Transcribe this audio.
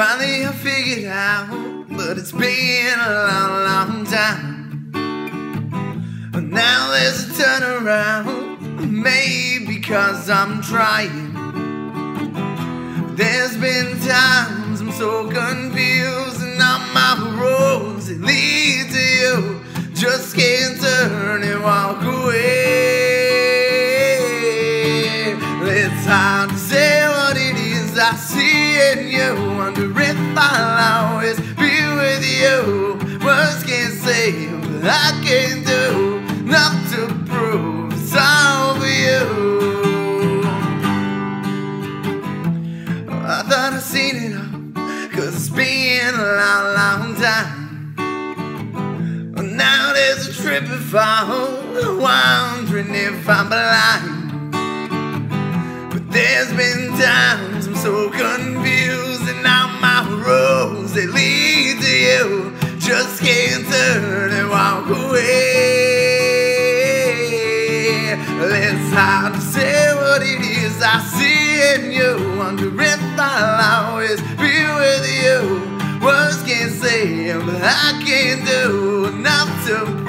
Finally I figured out, but it's been a long, long time. But now there's a turnaround, maybe cause I'm trying. There's been times I'm so confused, and all my roads that lead to you just can't turn and walk away. It's hard to say it I you. Wonder if I'll always be with you. Words can't say what I can do. Not to prove it's all for you. Oh, I thought I'd seen it all, cause it's been a long, long time. Now there's a trip if I wondering if I'm blind. There's been times I'm so confused, and now my roads they lead to you just can't turn and walk away. It's hard to say what it is I see in you. Wonder if I'll always be with you. Words can't say, but I can't do enough to